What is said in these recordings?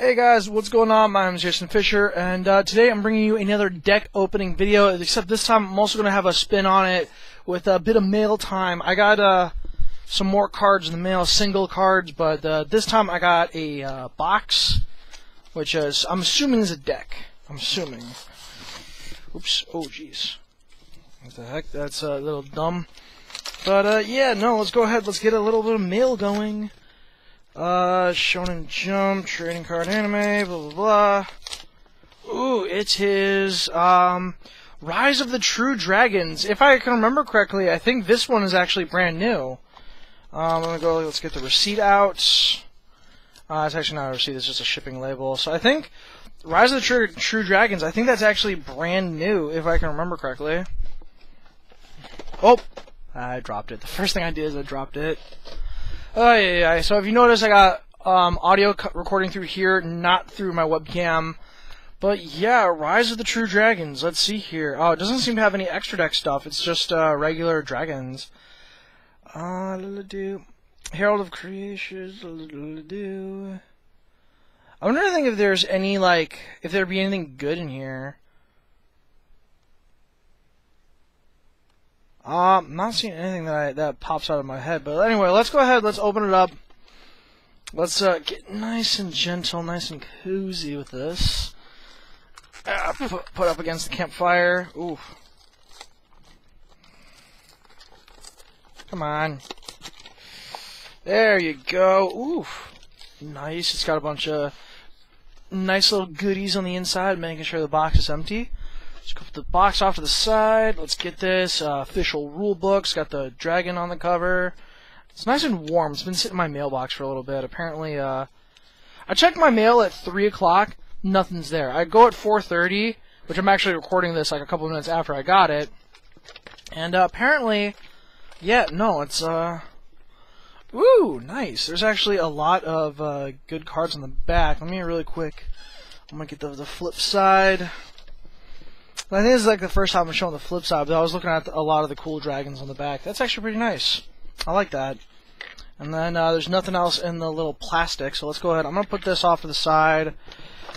Hey guys, what's going on? My name is Jason Fisher, and uh, today I'm bringing you another deck opening video. Except this time I'm also going to have a spin on it with a bit of mail time. I got uh, some more cards in the mail, single cards, but uh, this time I got a uh, box, which is I'm assuming is a deck. I'm assuming. Oops. Oh jeez. What the heck? That's a little dumb. But uh, yeah, no. Let's go ahead. Let's get a little bit of mail going. Uh, Shonen Jump, Trading Card Anime, blah blah blah. Ooh, it's his um, Rise of the True Dragons. If I can remember correctly, I think this one is actually brand new. Um, I'm gonna go. Let's get the receipt out. Uh, it's actually not a receipt. It's just a shipping label. So I think Rise of the True, True Dragons. I think that's actually brand new, if I can remember correctly. Oh, I dropped it. The first thing I did is I dropped it. Oh yeah, yeah. So if you notice, I got um, audio recording through here, not through my webcam. But yeah, Rise of the True Dragons. Let's see here. Oh, it doesn't seem to have any extra deck stuff. It's just uh, regular dragons. Uh, do Herald of Creations. do. I'm trying to think if there's any like if there'd be anything good in here. Uh, I'm not seeing anything that I, that pops out of my head. But anyway, let's go ahead. Let's open it up. Let's uh, get nice and gentle, nice and cozy with this. Uh, put, put up against the campfire. Ooh. Come on. There you go. Ooh. Nice. It's got a bunch of nice little goodies on the inside, making sure the box is empty. Put the box off to the side. Let's get this uh, official rule book. It's got the dragon on the cover. It's nice and warm. It's been sitting in my mailbox for a little bit. Apparently, uh, I checked my mail at three o'clock. Nothing's there. I go at 4:30, which I'm actually recording this like a couple minutes after I got it. And uh, apparently, yeah, no, it's uh, woo, nice. There's actually a lot of uh, good cards on the back. Let me really quick. I'm gonna get the the flip side. I think this is like the first time I'm showing the flip side, but I was looking at a lot of the cool dragons on the back. That's actually pretty nice. I like that. And then uh, there's nothing else in the little plastic, so let's go ahead. I'm going to put this off to the side.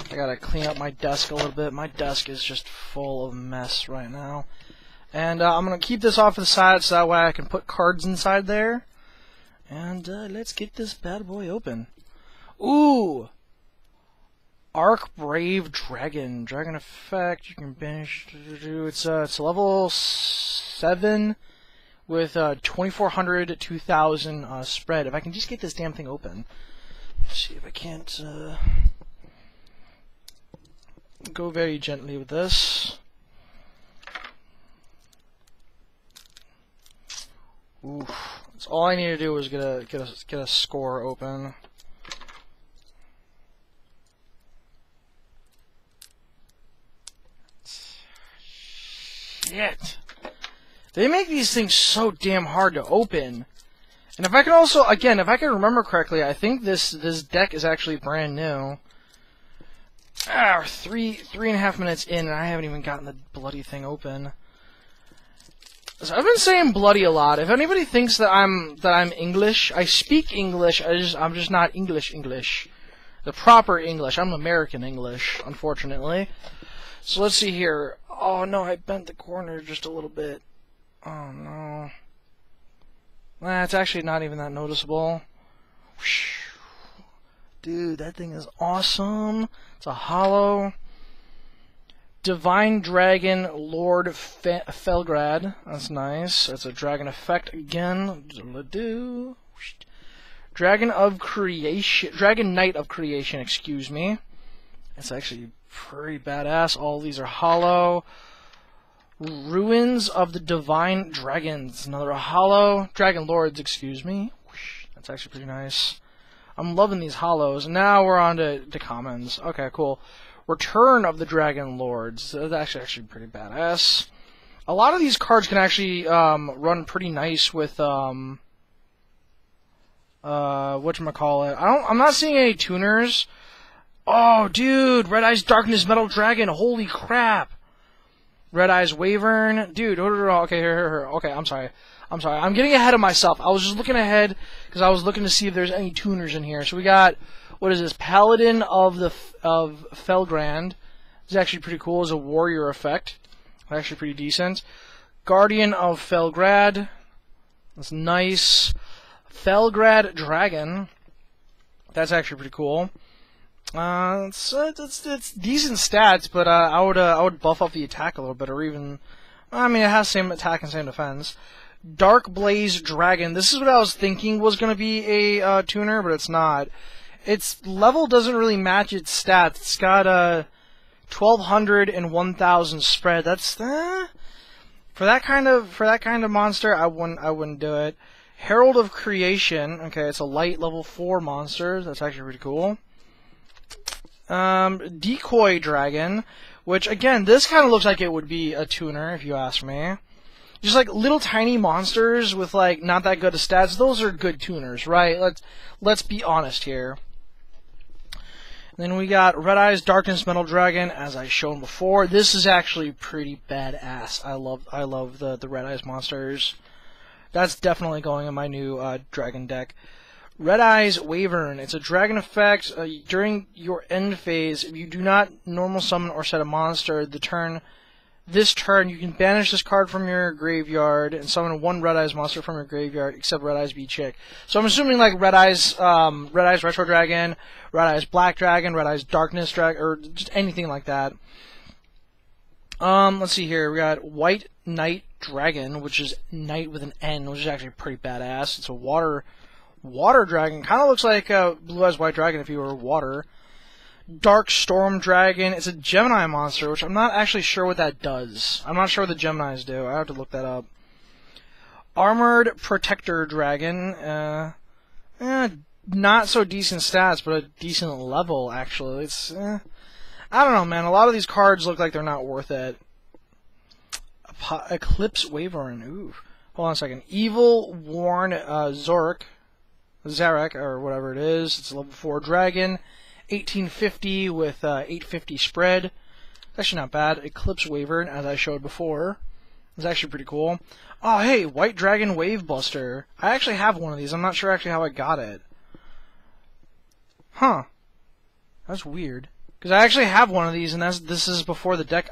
I got to clean up my desk a little bit. My desk is just full of mess right now. And uh, I'm going to keep this off to the side so that way I can put cards inside there. And uh, let's get this bad boy open. Ooh! Arc Brave Dragon. Dragon effect. You can banish. It's uh, it's level seven with uh, 2400 2000 uh, spread. If I can just get this damn thing open. Let's see if I can't uh, go very gently with this. Oof. That's all I need to do is get a get a get a score open. Shit. They make these things so damn hard to open. And if I can also, again, if I can remember correctly, I think this this deck is actually brand new. Ah, three three and a half minutes in, and I haven't even gotten the bloody thing open. So I've been saying bloody a lot. If anybody thinks that I'm that I'm English, I speak English. I just I'm just not English English, the proper English. I'm American English, unfortunately. So let's see here. Oh no, I bent the corner just a little bit. Oh no. That's actually not even that noticeable. Dude, that thing is awesome. It's a hollow. Divine Dragon Lord Fe Felgrand. That's nice. That's a dragon effect again. Dragon of Creation. Dragon Knight of Creation, excuse me. It's actually pretty badass. All these are hollow. Ruins of the Divine Dragons. Another hollow. Dragon Lords, excuse me. That's actually pretty nice. I'm loving these hollows. Now we're on to the commons. Okay, cool. Return of the Dragon Lords. That's actually, actually pretty badass. A lot of these cards can actually um, run pretty nice with um, uh, whatchamacallit. I don't. I'm not seeing any tuners. Oh, dude, Red Eyes Darkness Metal Dragon. Holy crap. Red Eyes Wyvern. Dude, oh, okay, here, here, here. Okay, I'm sorry. I'm sorry. I'm getting ahead of myself. I was just looking ahead because I was looking to see if there's any tuners in here. So we got what is this? Paladin of the of Felgrand. It's actually pretty cool It's a warrior effect. Actually pretty decent. Guardian of Felgrand. That's nice. Felgrand Dragon. That's actually pretty cool. Uh, it's, it's, it's decent stats, but uh, I would uh, I would buff up the attack a little bit, or even, I mean, it has same attack and same defense. Dark Blaze Dragon. This is what I was thinking was going to be a uh, tuner, but it's not. Its level doesn't really match its stats. It's got a 1200 and 1000 spread. That's eh, for that kind of for that kind of monster. I wouldn't I wouldn't do it. Herald of Creation. Okay, it's a light level four monster. That's actually pretty cool. Um, Decoy Dragon, which again, this kind of looks like it would be a tuner if you ask me. Just like little tiny monsters with like not that good of stats. Those are good tuners, right? Let's let's be honest here. Then we got Red Eyes Darkness Metal Dragon, as I shown before. This is actually pretty badass. I love I love the the Red Eyes monsters. That's definitely going in my new uh, dragon deck. Red Eyes Wyvern. It's a dragon effect. Uh, during your end phase, if you do not normal summon or set a monster, the turn this turn you can banish this card from your graveyard and summon one Red Eyes monster from your graveyard, except Red Eyes B-Chick. So I'm assuming like Red Eyes, um, Red Eyes Retro Dragon, Red Eyes Black Dragon, Red Eyes Darkness Dragon, or just anything like that. Um, let's see here. We got White Knight Dragon, which is Knight with an N, which is actually pretty badass. It's a water water dragon. Kind of looks like a Blue Eyes White Dragon if you were water. Dark Storm Dragon. It's a Gemini monster, which I'm not actually sure what that does. I'm not sure what the Geminis do. I have to look that up. Armored Protector Dragon. Uh, eh, not so decent stats, but a decent level, actually. It's, eh, I don't know, man. A lot of these cards look like they're not worth it. Eclipse Wyvern. Ooh. Hold on a second. Evil Worn uh, Zork. Zarek, or whatever it is. It's a level 4 dragon. 1850 with uh, 850 spread. Actually not bad. Eclipse Wyvern, as I showed before. It's actually pretty cool. Oh, hey, White Dragon Wyverburster. I actually have one of these. I'm not sure actually how I got it. Huh. That's weird. Because I actually have one of these, and that's this is before the deck.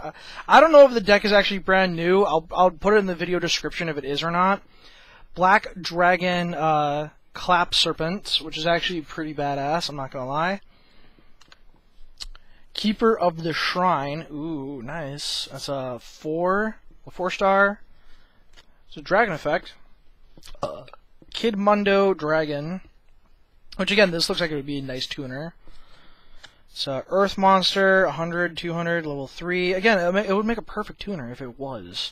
I don't know if the deck is actually brand new. I'll I'll put it in the video description if it is or not. Black Dragon uh, Collapserpent, which is actually pretty badass. I'm not gonna lie. Keeper of the Shrine. Ooh, nice. That's a four, a four star. It's a dragon effect. Uh, Kidmodo Dragon. Which again, this looks like it would be a nice tuner. It's a Earth Monster, 100, 200, level 3. Again, it would make a perfect tuner if it was.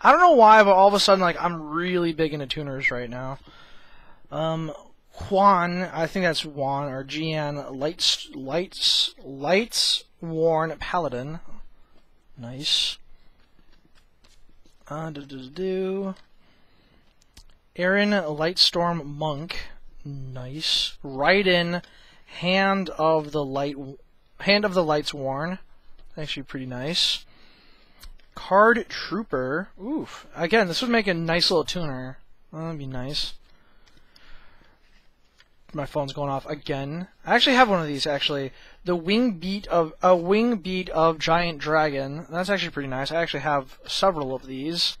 I don't know why, but all of a sudden, like, I'm really big into tuners right now. Um, Juan, I think that's Juan or Gian Lights Lights Lights Worn Paladin. Nice. Uh, do do do. Aaron Lightsworn Monk. Nice. Raiden Hand of the Light Hand of the Lightsworn. Actually pretty nice. Card Trooper. Oof. Again, this would make a nice little tuner. That'd be nice my phone's going off again. I actually have one of these actually. The wing beat of a wing beat of giant dragon. That's actually pretty nice. I actually have several of these.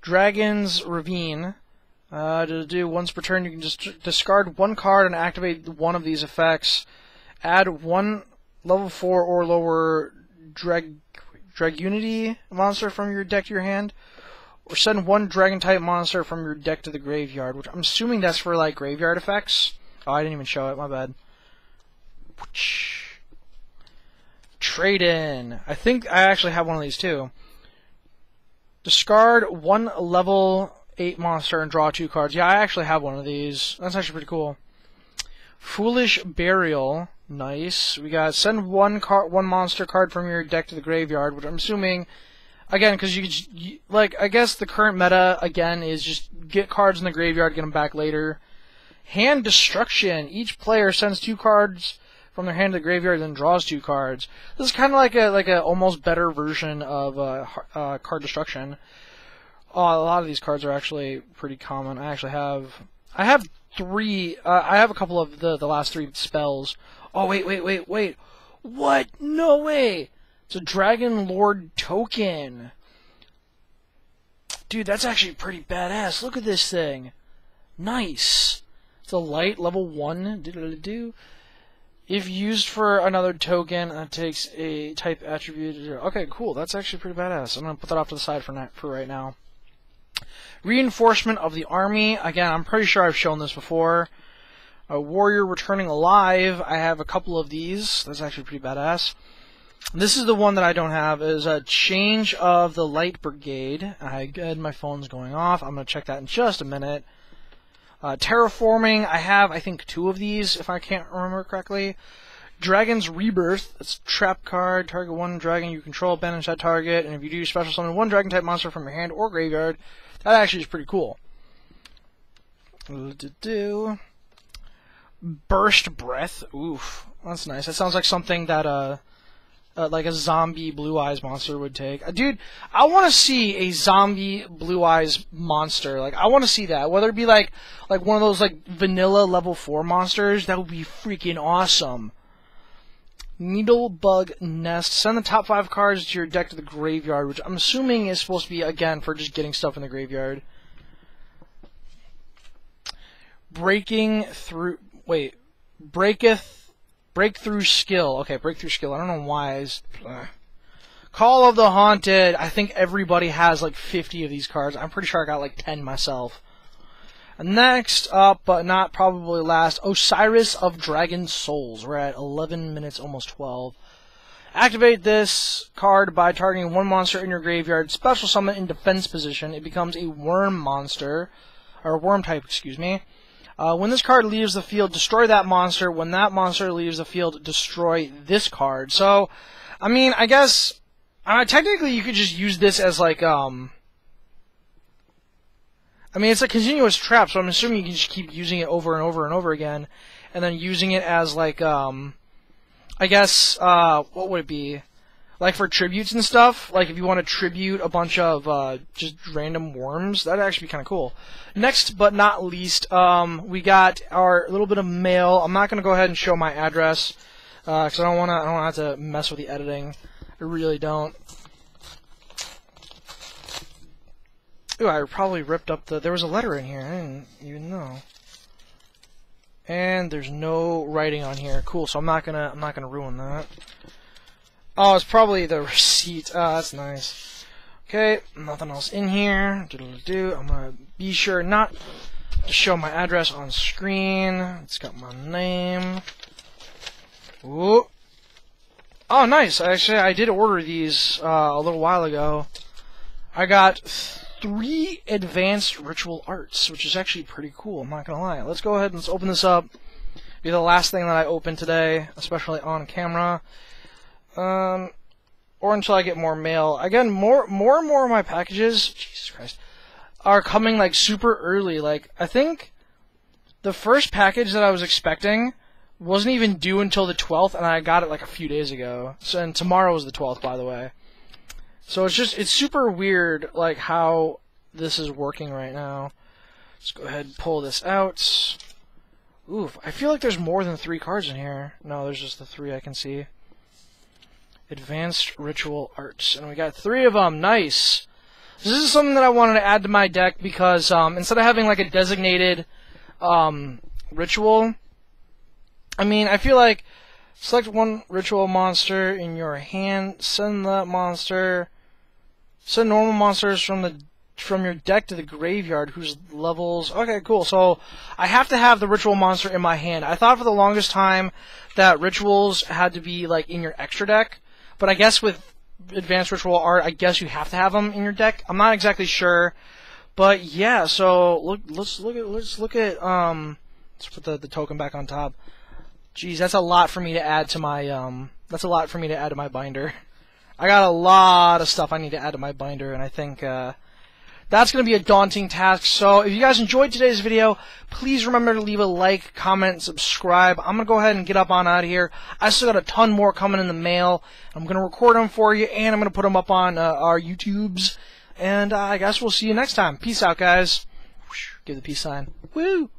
Dragon's Ravine. Uh, to do once per turn, you can just discard one card and activate one of these effects. Add one level four or lower drag Dragunity monster from your deck to your hand or send one dragon type monster from your deck to the graveyard, which I'm assuming that's for like graveyard effects. Oh, I didn't even show it, my bad. Trade in. I think I actually have one of these too. Discard one level 8 monster and draw two cards. Yeah, I actually have one of these. That's actually pretty cool. Foolish Burial. Nice. We got send one card, one monster card from your deck to the graveyard, which I'm assuming again because you, you like I guess the current meta again is just get cards in the graveyard, get them back later. Hand destruction. Each player sends two cards from their hand to the graveyard, then draws two cards. This is kind of like a like a almost better version of uh, uh, card destruction. Oh, a lot of these cards are actually pretty common. I actually have I have three. Uh, I have a couple of the the last three spells. Oh wait, wait, wait, wait. What? No way. It's a Dragon Lord token. Dude, that's actually pretty badass. Look at this thing. Nice. It's a light level one. Do if used for another token, that takes a type attribute. Okay, cool. That's actually pretty badass. I'm gonna put that off to the side for for right now. Reinforcement of the army. Again, I'm pretty sure I've shown this before. A warrior returning alive. I have a couple of these. That's actually pretty badass. This is the one that I don't have. Is a change of the light brigade. I good. My phone's going off. I'm gonna check that in just a minute. Uh, terraforming. I have I think two of these if I can't remember correctly. Dragon's Rebirth. It's trap card. Target one dragon you control, banish that target, and if you do special summon one dragon type monster from your hand or graveyard, that actually is pretty cool. Do burst breath. Oof, that's nice. That sounds like something that uh, uh like a zombie blue eyes monster would take. Uh, dude, I want to see a zombie blue eyes monster. Like I want to see that. Whether it be like like one of those like vanilla level four monsters, that would be freaking awesome. Needle Bug Nest. Send the top five cards to your deck to the graveyard, which I'm assuming is supposed to be, again, for just getting stuff in the graveyard. Breaking through. Wait. Breaketh. Breakthrough skill. Okay, breakthrough skill. I don't know why. Is uh. Call of the Haunted. I think everybody has like 50 of these cards. I'm pretty sure I got like 10 myself. Next up, but not probably last, Osiris of Dragon Souls. We're at 11 minutes, almost 12. Activate this card by targeting one monster in your graveyard. Special summon in defense position. It becomes a worm monster, or worm type, excuse me. Uh, when this card leaves the field, destroy that monster. When that monster leaves the field, destroy this card. So, I mean, I guess uh, technically you could just use this as like um I mean, it's a continuous trap, so I'm assuming you can just keep using it over and over and over again, and then using it as like, um, I guess, uh, what would it be? Like for tributes and stuff. Like if you want to tribute a bunch of uh, just random worms, that'd actually be kind of cool. Next but not least, um, we got our little bit of mail. I'm not gonna go ahead and show my address because uh, I don't wanna, I don't want to have to mess with the editing. I really don't. Ooh, I probably ripped up the... There was a letter in here. I didn't even know. And there's no writing on here. Cool, so I'm not gonna I'm not gonna ruin that. Oh, it's probably the receipt. Oh, that's nice. Okay, nothing else in here. Do I'm gonna be sure not to show my address on screen. It's got my name. Ooh. Oh, nice. Actually, I did order these uh, a little while ago. I got three advanced ritual arts, which is actually pretty cool, I'm not gonna lie. Let's go ahead and let's open this up. Be the last thing that I open today, especially on camera. Um, or until I get more mail. Again, more more and more of my packages, Jesus Christ, are coming like super early. Like I think the first package that I was expecting wasn't even due until the 12th, and I got it like a few days ago. So, and tomorrow is the 12th, by the way. So it's just it's super weird like how this is working right now. Let's go ahead and pull this out. Oof, I feel like there's more than three cards in here. No, there's just the three I can see. Advanced Ritual Arts. And we got three of them. Nice. This is something that I wanted to add to my deck because um, instead of having like a designated um, ritual, I mean, I feel like select one ritual monster in your hand, send that monster Send normal monsters from the from your deck to the graveyard whose levels okay cool so i have to have the ritual monster in my hand i thought for the longest time that rituals had to be like in your extra deck but i guess with advanced ritual art i guess you have to have them in your deck. I'm not exactly sure. But yeah so look let's look at let's look at um let's put the, the token back on top. Jeez, that's a lot for me to add to my um that's a lot for me to add to my binder. I got a lot of stuff I need to add to my binder, and I think uh, that's going to be a daunting task. So if you guys enjoyed today's video, please remember to leave a like, comment, subscribe. I'm going to go ahead and get up on out of here. I still got a ton more coming in the mail. I'm going to record them for you, and I'm going to put them up on uh, our YouTubes. And uh, I guess we'll see you next time. Peace out, guys. Give the peace sign. Woo!